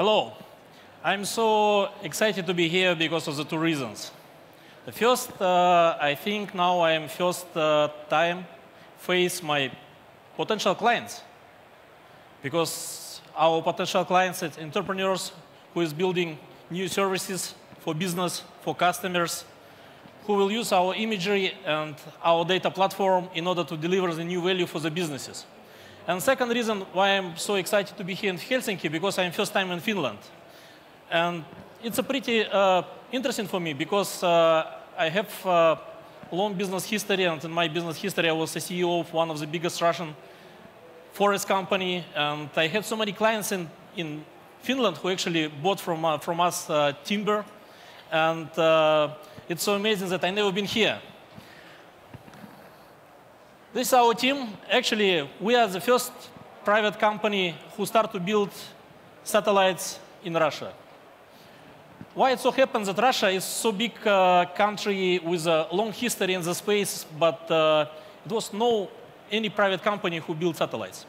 Hello. I'm so excited to be here because of the two reasons. The first, uh, I think now I am first uh, time face my potential clients because our potential clients are entrepreneurs who is building new services for business, for customers, who will use our imagery and our data platform in order to deliver the new value for the businesses. And second reason why I'm so excited to be here in Helsinki, because I'm first time in Finland. And it's a pretty uh, interesting for me because uh, I have uh, long business history, and in my business history, I was the CEO of one of the biggest Russian forest company, and I had so many clients in, in Finland who actually bought from, uh, from us uh, timber, and it's so amazing that I never been here. This is our team. Actually, we are the first private company who start to build satellites in Russia. Why it so happens that Russia is so big uh, country with a long history in the space, but uh, it was no any private company who built satellites.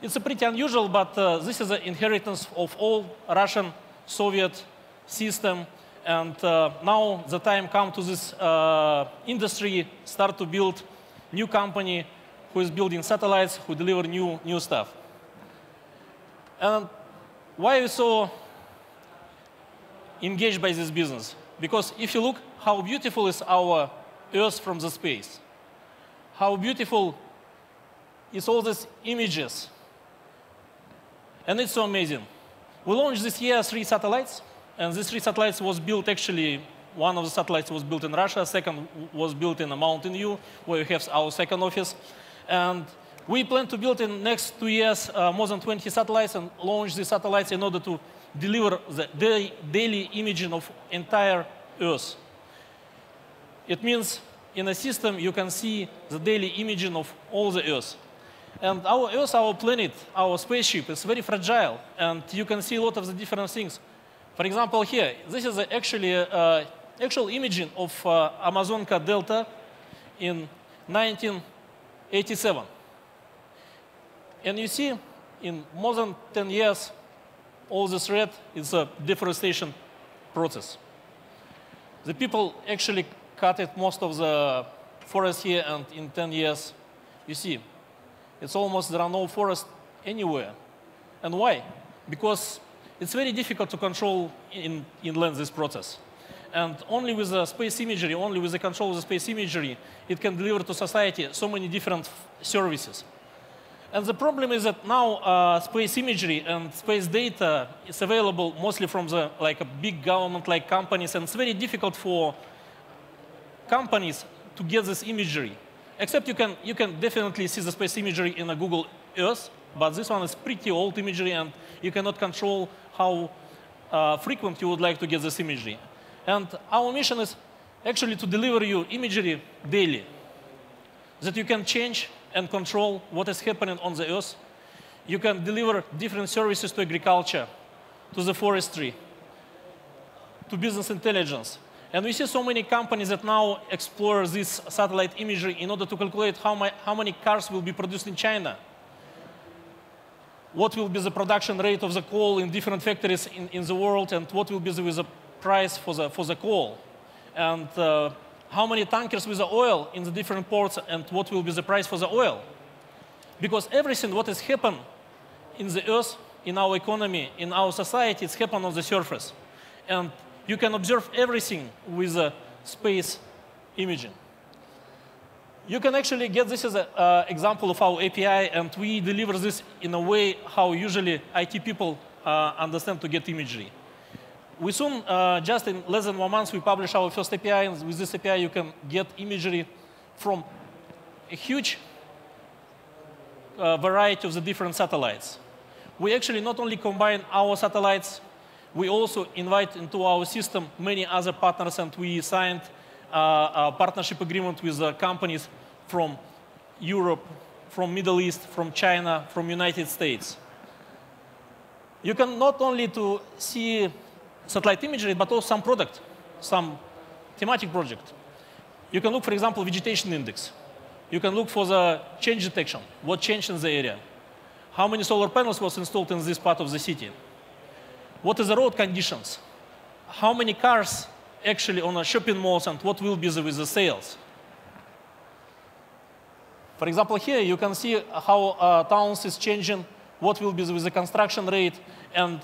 It's a pretty unusual, but uh, this is the inheritance of all Russian Soviet system. And uh, now the time come to this uh, industry start to build new company who is building satellites, who deliver new, new stuff. And why are we so engaged by this business. Because if you look how beautiful is our Earth from the space, how beautiful is all these images. And it's so amazing. We launched this year three satellites, and these three satellites was built actually, one of the satellites was built in Russia, second was built in Mountain View, where we have our second office. And we plan to build in next two years uh, more than 20 satellites and launch these satellites in order to deliver the daily imaging of entire Earth. It means in a system you can see the daily imaging of all the Earth. And our Earth, our planet, our spaceship is very fragile, and you can see a lot of the different things. For example, here, this is actually uh, actual imaging of uh, Amazonka Delta in 1987. And you see, in more than 10 years, all this red is a deforestation process. The people actually cut most of the forest here, and in 10 years, you see, it's almost there are no forests anywhere. And why? Because it's very difficult to control in, inland this process. And only with the space imagery, only with the control of the space imagery, it can deliver to society so many different services. And the problem is that now uh, space imagery and space data is available mostly from the like big government-like companies, and it's very difficult for companies to get this imagery. Except you can you can definitely see the space imagery in a Google Earth, but this one is pretty old imagery, and you cannot control how uh, frequent you would like to get this imagery. And our mission is actually to deliver you imagery daily, that you can change and control what is happening on the earth. You can deliver different services to agriculture, to the forestry, to business intelligence. And we see so many companies that now explore this satellite imagery in order to calculate how, my, how many cars will be produced in China. What will be the production rate of the coal in different factories in, in the world, and what will be the, the price for the, for the coal. And uh, how many tankers with the oil in the different ports and what will be the price for the oil. Because everything what has happened in the earth, in our economy, in our society, it's happened on the surface. And you can observe everything with space imaging. You can actually get this as an uh, example of our API, and we deliver this in a way how usually IT people uh, understand to get imagery we soon, uh, just in less than one month, we publish our first API, and with this API, you can get imagery from a huge uh, variety of the different satellites. We actually not only combine our satellites, we also invite into our system many other partners, and we signed uh, a partnership agreement with companies from Europe, from Middle East, from China, from United States. You can not only to see satellite imagery, but also some product, some thematic project. You can look, for example, vegetation index. You can look for the change detection, what changed in the area, how many solar panels was installed in this part of the city. what is the road conditions, how many cars actually on a shopping malls and what will be the, with the sales. For example, here you can see how uh, towns is changing, what will be with the construction rate, and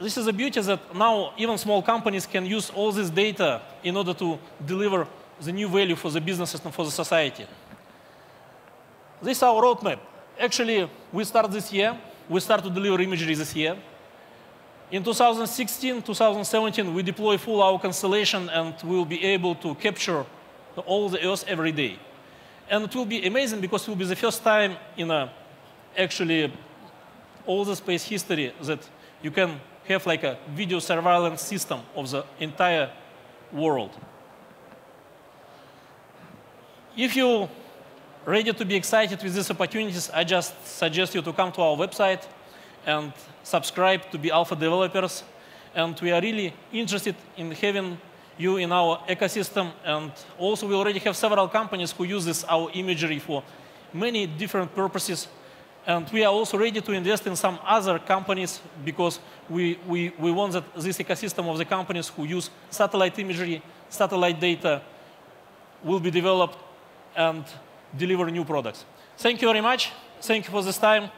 this is the beauty that now even small companies can use all this data in order to deliver the new value for the businesses and for the society. This is our roadmap. Actually, we start this year. We start to deliver imagery this year. In 2016, 2017, we deploy full our constellation and we will be able to capture all the Earth every day. And it will be amazing because it will be the first time in a, actually all the space history that you can have like a video surveillance system of the entire world. If you are ready to be excited with these opportunities, I just suggest you to come to our website and subscribe to be alpha developers. And we are really interested in having you in our ecosystem. And also, we already have several companies who use this, our imagery for many different purposes. And we are also ready to invest in some other companies because we, we, we want that this ecosystem of the companies who use satellite imagery, satellite data, will be developed and deliver new products. Thank you very much. Thank you for this time.